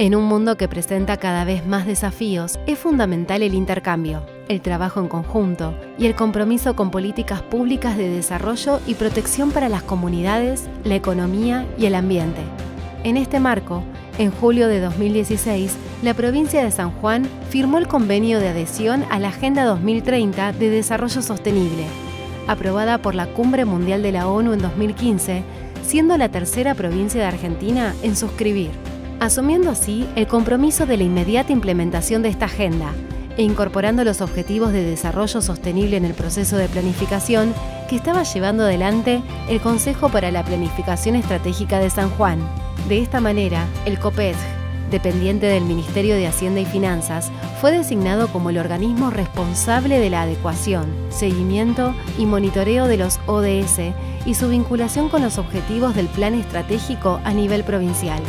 En un mundo que presenta cada vez más desafíos, es fundamental el intercambio, el trabajo en conjunto y el compromiso con políticas públicas de desarrollo y protección para las comunidades, la economía y el ambiente. En este marco, en julio de 2016, la provincia de San Juan firmó el convenio de adhesión a la Agenda 2030 de Desarrollo Sostenible, aprobada por la Cumbre Mundial de la ONU en 2015, siendo la tercera provincia de Argentina en suscribir asumiendo así el compromiso de la inmediata implementación de esta agenda e incorporando los objetivos de desarrollo sostenible en el proceso de planificación que estaba llevando adelante el Consejo para la Planificación Estratégica de San Juan. De esta manera, el COPESG, dependiente del Ministerio de Hacienda y Finanzas, fue designado como el organismo responsable de la adecuación, seguimiento y monitoreo de los ODS y su vinculación con los objetivos del plan estratégico a nivel provincial.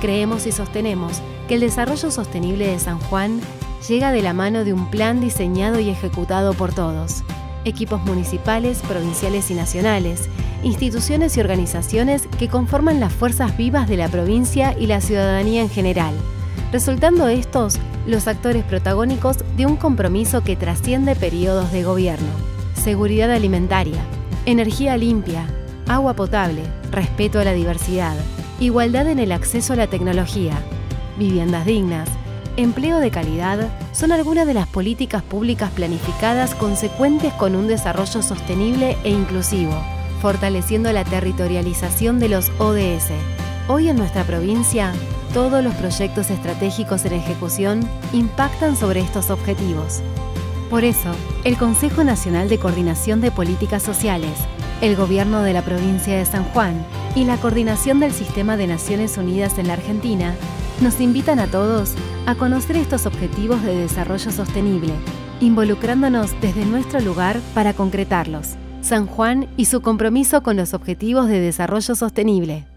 Creemos y sostenemos que el desarrollo sostenible de San Juan llega de la mano de un plan diseñado y ejecutado por todos, equipos municipales, provinciales y nacionales, instituciones y organizaciones que conforman las fuerzas vivas de la provincia y la ciudadanía en general, resultando estos los actores protagónicos de un compromiso que trasciende periodos de gobierno. Seguridad alimentaria, energía limpia, agua potable, respeto a la diversidad, igualdad en el acceso a la tecnología, viviendas dignas, empleo de calidad son algunas de las políticas públicas planificadas consecuentes con un desarrollo sostenible e inclusivo, fortaleciendo la territorialización de los ODS. Hoy en nuestra provincia, todos los proyectos estratégicos en ejecución impactan sobre estos objetivos. Por eso, el Consejo Nacional de Coordinación de Políticas Sociales, el Gobierno de la provincia de San Juan y la Coordinación del Sistema de Naciones Unidas en la Argentina nos invitan a todos a conocer estos objetivos de desarrollo sostenible, involucrándonos desde nuestro lugar para concretarlos. San Juan y su compromiso con los objetivos de desarrollo sostenible.